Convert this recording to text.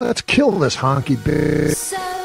Let's kill this honky bitch.